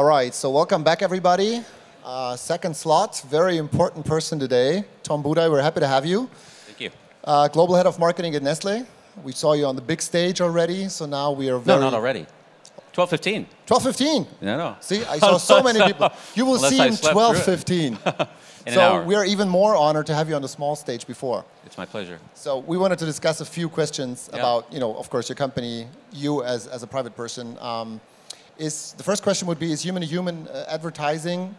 All right, so welcome back, everybody. Uh, second slot, very important person today, Tom Buday. We're happy to have you. Thank you. Uh, Global Head of Marketing at Nestle. We saw you on the big stage already, so now we are very. No, not already. 12:15. 12:15. No, no. See, I saw so many people. You will see I in slept through it. 12:15. In an so we are even more honored to have you on the small stage before. It's my pleasure. So we wanted to discuss a few questions Yeah. about, you know, of course, your company, you as, as a private person. Um, is the first question would be: Is human-to-human uh, advertising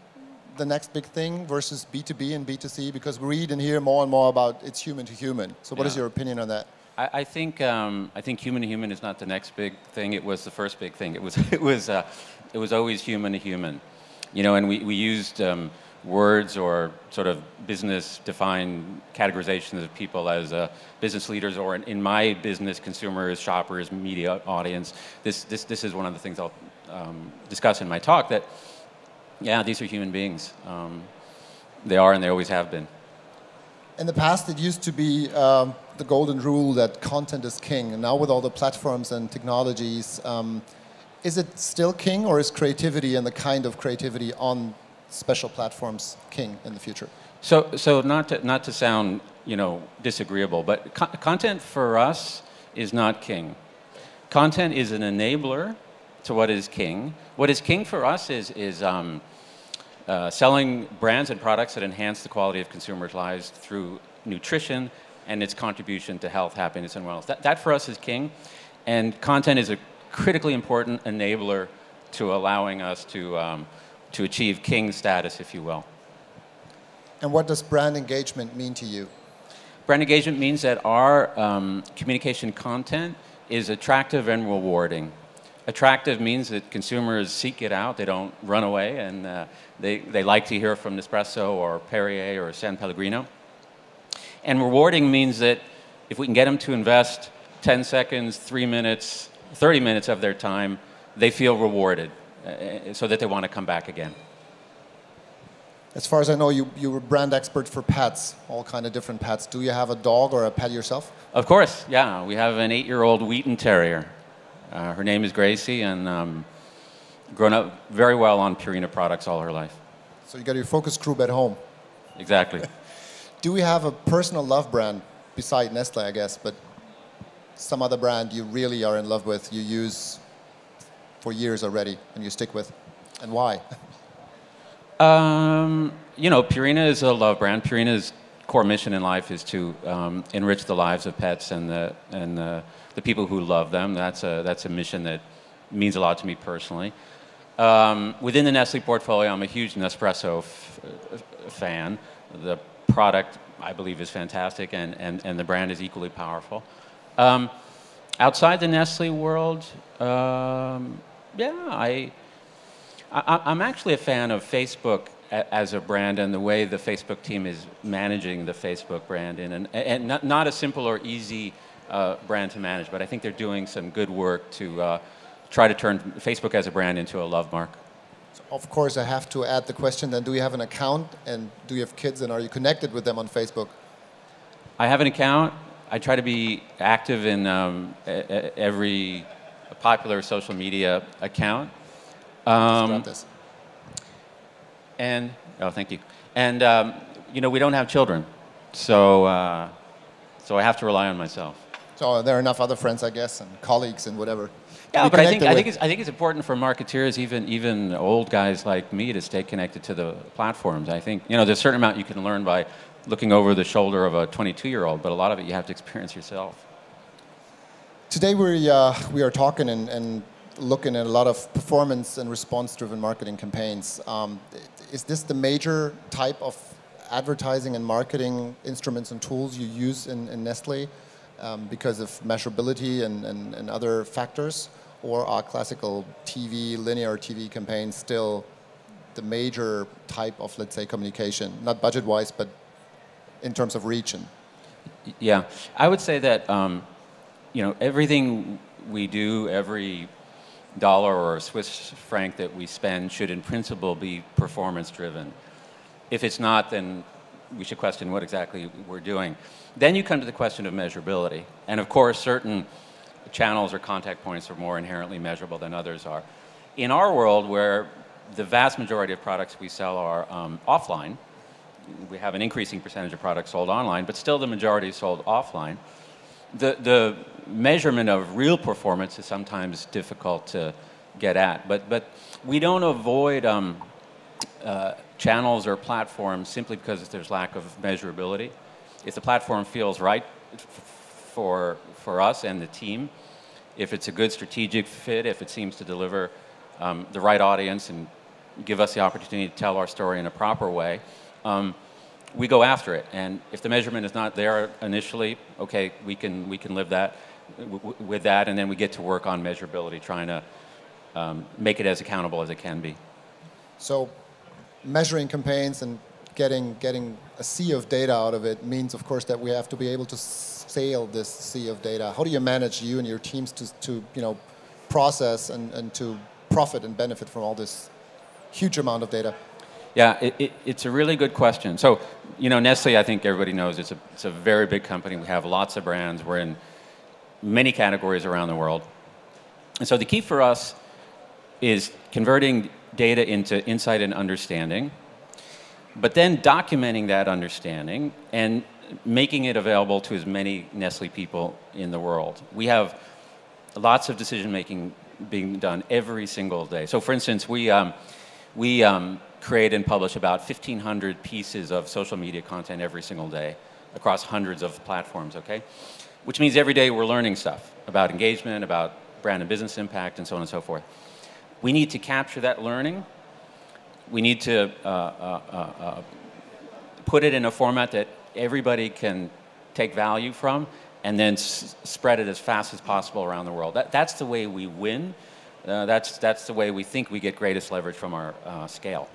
the next big thing versus B2B and B2C? Because we read and hear more and more about it's human-to-human. So what is Yeah. your opinion on that? I, I think um, I think human to human is not the next big thing. It was the first big thing. It was it was uh, it was always human to human, you know. And we we used um, words or sort of business defined categorizations of people as uh, business leaders or in, in my business consumers, shoppers, media audience. This this this is one of the things I'll um, discuss in my talk. That yeah, these are human beings. Um, they are and they always have been. In the past, it used to be um, the golden rule that content is king. And now, with all the platforms and technologies, um, is it still king, or is creativity and the kind of creativity on special platforms king in the future? So, so not to not to sound you know disagreeable, but co- content for us is not king. Content is an enabler to what is king. What is king for us is is um, uh, selling brands and products that enhance the quality of consumers' lives through nutrition and its contribution to health, happiness, and wellness. That, that for us is king, and content is a critically important enabler to allowing us to um, to achieve king status, if you will. And what does brand engagement mean to you? Brand engagement means that our um, communication content is attractive and rewarding. Attractive means that consumers seek it out, they don't run away, and uh, they, they like to hear from Nespresso or Perrier or San Pellegrino. And rewarding means that if we can get them to invest 10 seconds, 3 minutes, 30 minutes of their time, they feel rewarded uh, so that they want to come back again. As far as I know, you, you're a brand expert for pets, all kind of different pets. Do you have a dog or a pet yourself? Of course, yeah. We have an eight-year-old Wheaten Terrier. Uh, her name is Gracie, and um, grown up very well on Purina products all her life. So you got your focus group at home. Exactly. Do we have a personal love brand beside Nestle, I guess, but some other brand you really are in love with, you use for years already, and you stick with, and why? Um, you know, Purina is a love brand. Purina's core mission in life is to um, enrich the lives of pets and the and the, the people who love them. That's a that's a mission that means a lot to me personally. Um, within the Nestle portfolio, I'm a huge Nespresso fan. The product, I believe, is fantastic, and, and, and the brand is equally powerful. Um, outside the Nestle world, um, yeah, I, I'm actually a fan of Facebook as a brand and the way the Facebook team is managing the Facebook brand, in an, and not, not a simple or easy uh, brand to manage, but I think they're doing some good work to uh, try to turn Facebook as a brand into a love mark. Of course, I have to add the question then do you have an account and do you have kids and are you connected with them on Facebook? I have an account. I try to be active in um, every popular social media account. Um, this. And oh, thank you. And um, you know, we don't have children, so uh, so I have to rely on myself. So there are enough other friends, I guess, and colleagues and whatever. Yeah, but I think I think it's I think it's important for marketeers, even even old guys like me, to stay connected to the platforms. I think you know there's a certain amount you can learn by looking over the shoulder of a 22 year old, but a lot of it you have to experience yourself. Today we, uh, we are talking and, and looking at a lot of performance and response-driven marketing campaigns. Um, is this the major type of advertising and marketing instruments and tools you use in, in Nestle um, because of measurability and, and, and other factors? Or are classical TV, linear TV campaigns still the major type of, let's say, communication? Not budget-wise, but in terms of and Yeah, I would say that um, you know everything we do, every dollar or Swiss franc that we spend should, in principle, be performance driven. If it's not, then we should question what exactly we're doing. Then you come to the question of measurability, and of course, certain channels or contact points are more inherently measurable than others are. In our world, where the vast majority of products we sell are um, offline. We have an increasing percentage of products sold online, but still the majority is sold offline. The, the measurement of real performance is sometimes difficult to get at, but, but we don't avoid um, uh, channels or platforms simply because there's lack of measurability. If the platform feels right for, for us and the team, if it's a good strategic fit, if it seems to deliver um, the right audience and give us the opportunity to tell our story in a proper way, um, we go after it. And if the measurement is not there initially, okay, we can, we can live that with that, and then we get to work on measurability, trying to um, make it as accountable as it can be. So, measuring campaigns and getting getting a sea of data out of it means, of course, that we have to be able to sail this sea of data. How do you manage you and your teams to, to you know process and, and to profit and benefit from all this huge amount of data? Yeah, it, it, it's a really good question. So, you know, Nestle, I think everybody knows it's a, it's a very big company. We have lots of brands. We're in many categories around the world. And so the key for us is converting data into insight and understanding, but then documenting that understanding and making it available to as many Nestle people in the world. We have lots of decision making being done every single day. So, for instance, we, um, we um, create and publish about 1,500 pieces of social media content every single day across hundreds of platforms, okay? Which means every day we're learning stuff about engagement, about brand and business impact, and so on and so forth. We need to capture that learning. We need to uh, uh, uh, uh put it in a format that everybody can take value from and then spread it as fast as possible around the world. That, that's the way we win. Uh, that's, that's the way we think we get greatest leverage from our uh, scale.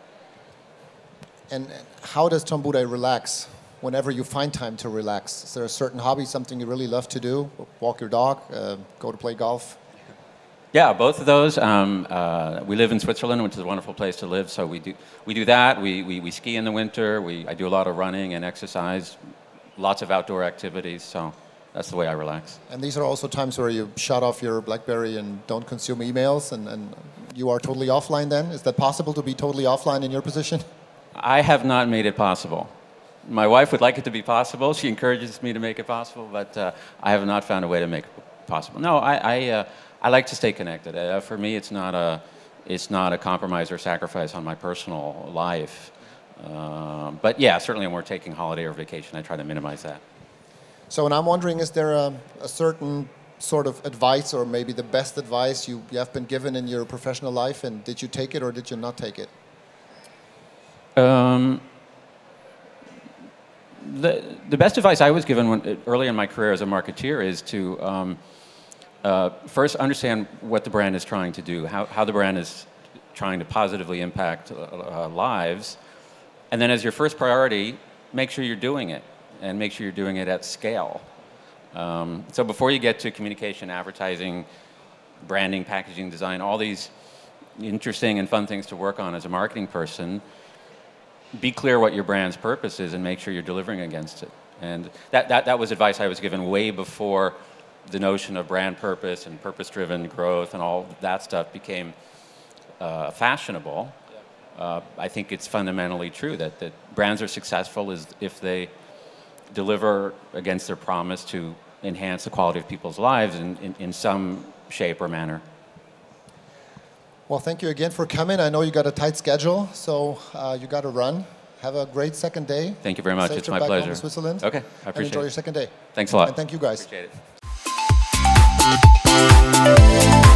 And how does Tom Buday relax whenever you find time to relax? Is there a certain hobby, something you really love to do? Walk your dog, uh, go to play golf? Yeah, both of those. Um, uh, we live in Switzerland, which is a wonderful place to live, so we do, we do that. We, we, we ski in the winter. We, I do a lot of running and exercise, lots of outdoor activities, so that's the way I relax. And these are also times where you shut off your BlackBerry and don't consume emails, and, and you are totally offline then? Is that possible to be totally offline in your position? I have not made it possible. My wife would like it to be possible. She encourages me to make it possible, but uh, I have not found a way to make it possible. No, I, I uh, I like to stay connected. Uh, for me, it's not a it's not a compromise or sacrifice on my personal life. Um, but yeah, certainly when we're taking holiday or vacation, I try to minimize that. So, and I'm wondering, is there a, a certain sort of advice, or maybe the best advice you, you have been given in your professional life, and did you take it or did you not take it? Um, the, the best advice I was given when, early in my career as a marketeer is to um, uh, first understand what the brand is trying to do, how, how the brand is trying to positively impact uh, uh, lives. And then as your first priority, make sure you're doing it and make sure you're doing it at scale. Um, so before you get to communication, advertising, branding, packaging, design, all these interesting and fun things to work on as a marketing person, be clear what your brand's purpose is and make sure you're delivering against it. And that, that, that was advice I was given way before the notion of brand purpose and purpose driven growth and all that stuff became uh, fashionable, uh, I think it's fundamentally true that, that brands are successful is if they deliver against their promise to enhance the quality of people's lives in, in, in some shape or manner. Well, thank you again for coming. I know you got a tight schedule, so uh, you got to run. Have a great second day. Thank you very much. Safe it's my back pleasure. Home to Switzerland. Okay, I appreciate enjoy it. your second day. Thanks a lot. And thank you guys. Appreciate it.